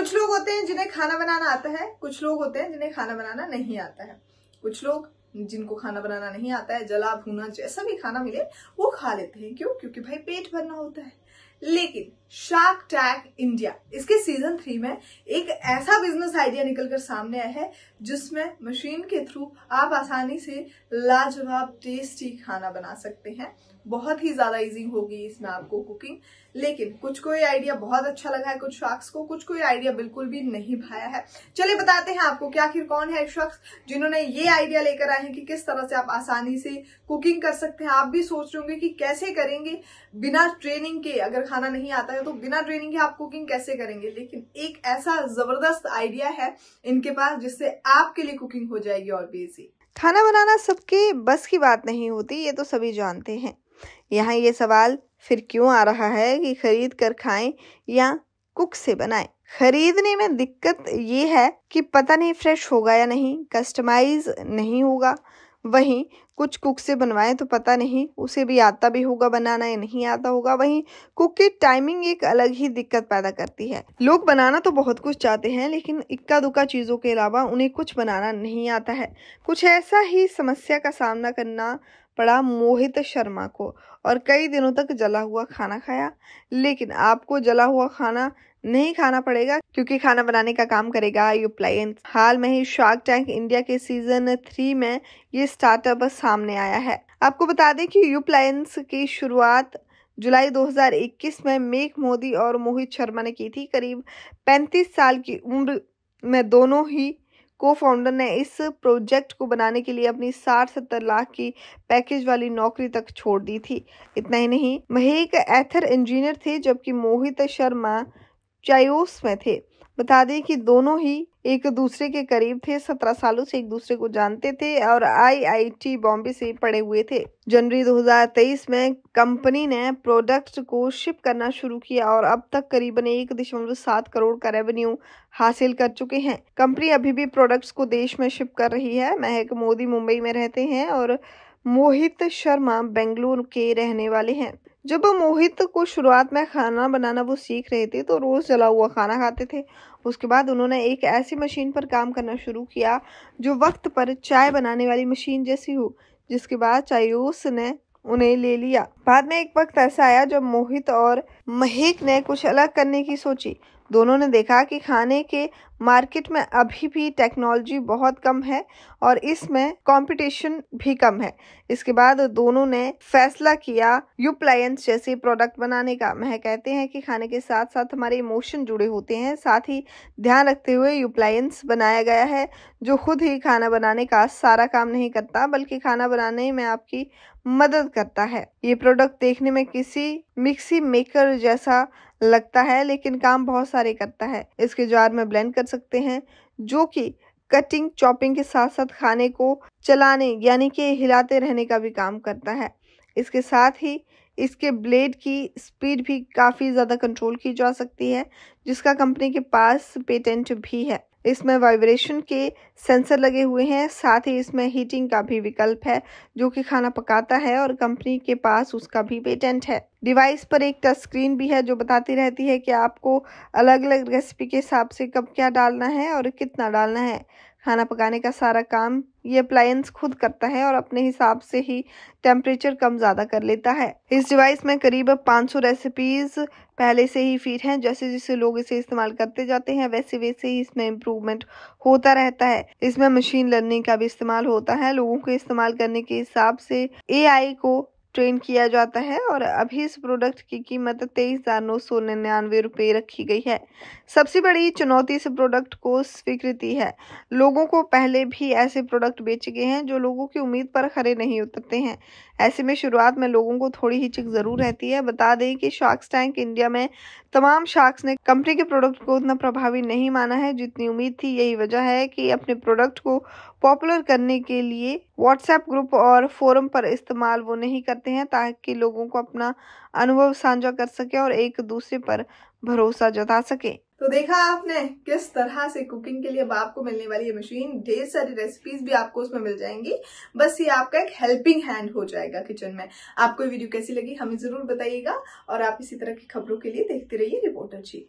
कुछ लोग होते हैं जिन्हें खाना बनाना आता है, कुछ लोग होते हैं जिन्हें खाना बनाना नहीं आता है। कुछ लोग जिनको खाना बनाना नहीं आता है, जला भूना जैसा भी खाना मिले, वो खा लेते हैं। क्यों? क्योंकि भाई पेट भरना होता है। लेकिन शार्क टैग इंडिया, इसके सीज़न थ्री में एक ऐसा बिज़नेस आइडिया निकलकर सामने आया है, जिसमें मशीन के थ्रू आप आसानी से लाजवाब टेस्टी खाना बना सकते हैं। बहुत ही ज़्यादा इजी होगी इसमें आपको कुकिंग लेकिन कुछ कोई आइडिया बहुत अच्छा लगा है कुछ शख्स को, कुछ कोई आइडिया बिल्कुल भी नहीं भाया है। चलिए बताते हैं आपको क्या आखिर कौन है शख्स जिन्होंने ये आइडिया लेकर आए हैं कि किस तरह से आप आसानी से कुकिंग कर सकते हैं। आप भी सोच रहे होंगे कि कैसे करेंगे? बिना ट्रेनिंग के अगर खाना नहीं आता है तो बिना ट्रेनिंग के आप कुकिंग कैसे करेंगे? लेकिन एक ऐसा ज़बरदस्त आइडिया है इनके पास जिससे आपके लिए कुकिंग हो जाएगी और भी इजी खाना बनाना सबके बस की बात नहीं होती, ये तो सभी जानते हैं। यहाँ ये सवाल फिर क्यों आ रहा है कि खरीद कर खाएँ या कुक से बनाएँ? खरीदने में दिक्कत ये है कि पता नहीं फ्रेश होगा या नहीं कस्टमाइज नहीं होगा। वहीं कुछ कुक से बनवाएँ तो पता नहीं, उसे भी आता भी होगा बनाना या नहीं आता होगा। वहीं कुक की टाइमिंग एक अलग ही दिक्कत पैदा करती है। लोग बनाना तो बहुत कुछ चाहते हैं, लेकिन इक्का दुक्का चीज़ों के अलावा उन्हें कुछ बनाना नहीं आता है। कुछ ऐसा ही समस्या का सामना करना पड़ा मोहित शर्मा को और कई दिनों तक जला हुआ खाना खाया। लेकिन आपको जला हुआ खाना नहीं खाना पड़ेगा, क्योंकि खाना बनाने का काम करेगा यूप्लायंस हाल में ही शार्क टैंक इंडिया के सीज़न थ्री में ये स्टार्टअप सामने आया है। आपको बता दें कि यूप्लायंस की शुरुआत जुलाई 2021 में मेघ मोदी और मोहित शर्मा ने की थी। करीब 35 साल की उम्र में दोनों ही को फाउंडर ने इस प्रोजेक्ट को बनाने के लिए अपनी साठ सत्तर लाख की पैकेज वाली नौकरी तक छोड़ दी थी। इतना ही नहीं महेक एथर इंजीनियर थे जबकि मोहित शर्मा चायोस में थे। बता दें कि दोनों ही एक दूसरे के करीब थे, सत्रह सालों से एक दूसरे को जानते थे और आईआईटी बॉम्बे से पढ़े हुए थे। जनवरी 2023 में कंपनी ने प्रोडक्ट को शिप करना शुरू किया और अब तक करीबन एक दशमलव सात करोड़ का रेवेन्यू हासिल कर चुके हैं। कंपनी अभी भी प्रोडक्ट्स को देश में शिप कर रही है। महक मोदी मुंबई में रहते हैं और मोहित शर्मा बेंगलुरु के रहने वाले हैं। जब मोहित को शुरुआत में खाना बनाना वो सीख रहे थे तो रोज जला हुआ खाना खाते थे। उसके बाद उन्होंने एक ऐसी मशीन पर काम करना शुरू किया, जो वक्त पर चाय बनाने वाली मशीन जैसी हो, जिसके बाद चायूस ने उन्हें ले लिया। बाद में एक वक्त ऐसा आया जब मोहित और महेक ने कुछ अलग करने की सोची। दोनों ने देखा कि खाने के मार्केट में अभी भी टेक्नोलॉजी बहुत कम है और इसमें कंपटीशन भी कम है। इसके बाद दोनों ने फैसला किया यूप्लायंस जैसे प्रोडक्ट बनाने का। मैं कहते हैं कि खाने के साथ साथ हमारे इमोशन जुड़े होते हैं, साथ ही ध्यान रखते हुए यूप्लायंस बनाया गया है, जो खुद ही खाना बनाने का सारा काम नहीं करता, बल्कि खाना बनाने में आपकी मदद करता है। ये प्रोडक्ट देखने में किसी मिक्सी मेकर जैसा लगता है, लेकिन काम बहुत सारे करता है। इसके जार में ब्लेंड कर सकते हैं, जो कि कटिंग चॉपिंग के साथ साथ खाने को चलाने, यानी कि हिलाते रहने का भी काम करता है। इसके साथ ही इसके ब्लेड की स्पीड भी काफ़ी ज़्यादा कंट्रोल की जा सकती है, जिसका कंपनी के पास पेटेंट भी है। इसमें वाइब्रेशन के सेंसर लगे हुए हैं। साथ ही इसमें हीटिंग का भी विकल्प है, जो कि खाना पकाता है और कंपनी के पास उसका भी पेटेंट है। डिवाइस पर एक टच स्क्रीन भी है, जो बताती रहती है कि आपको अलग अलग रेसिपी के हिसाब से कब क्या डालना है और कितना डालना है। खाना पकाने का सारा काम ये अप्लायंस खुद करता है और अपने हिसाब से ही टेम्परेचर कम ज़्यादा कर लेता है। इस डिवाइस में करीब 500 रेसिपीज़ पहले से ही फीट हैं। जैसे जैसे लोग इसे इस्तेमाल करते जाते हैं, वैसे वैसे ही इसमें इम्प्रूवमेंट होता रहता है। इसमें मशीन लर्निंग का भी इस्तेमाल होता है। लोगों को इस्तेमाल करने के हिसाब से एआई को ट्रेन किया जाता है और अभी इस प्रोडक्ट की कीमत तेईस हज़ार नौ सौ निन्यानवे रुपये रखी गई है। सबसे बड़ी चुनौती इस प्रोडक्ट को स्वीकृति है। लोगों को पहले भी ऐसे प्रोडक्ट बेचे गए हैं जो लोगों की उम्मीद पर खड़े नहीं उतरते हैं। ऐसे में शुरुआत में लोगों को थोड़ी हिचक ज़रूर रहती है। बता दें कि शार्क्स टैंक इंडिया में तमाम शार्क्स ने कंपनी के प्रोडक्ट को उतना प्रभावी नहीं माना है, जितनी उम्मीद थी। यही वजह है कि अपने प्रोडक्ट को पॉपुलर करने के लिए व्हाट्सएप ग्रुप और फोरम पर इस्तेमाल वो नहीं करते हैं ताकि लोगों को अपना अनुभव साझा कर सके और एक दूसरे पर भरोसा जता सके। तो देखा आपने किस तरह से कुकिंग के लिए अब आपको मिलने वाली ये मशीन ढेर सारी रेसिपीज़ भी आपको उसमें मिल जाएँगी। बस ये आपका एक हेल्पिंग हैंड हो जाएगा किचन में। आपको ये वीडियो कैसी लगी, हमें ज़रूर बताइएगा और आप इसी तरह की खबरों के लिए देखते रहिए रिपोर्टर जी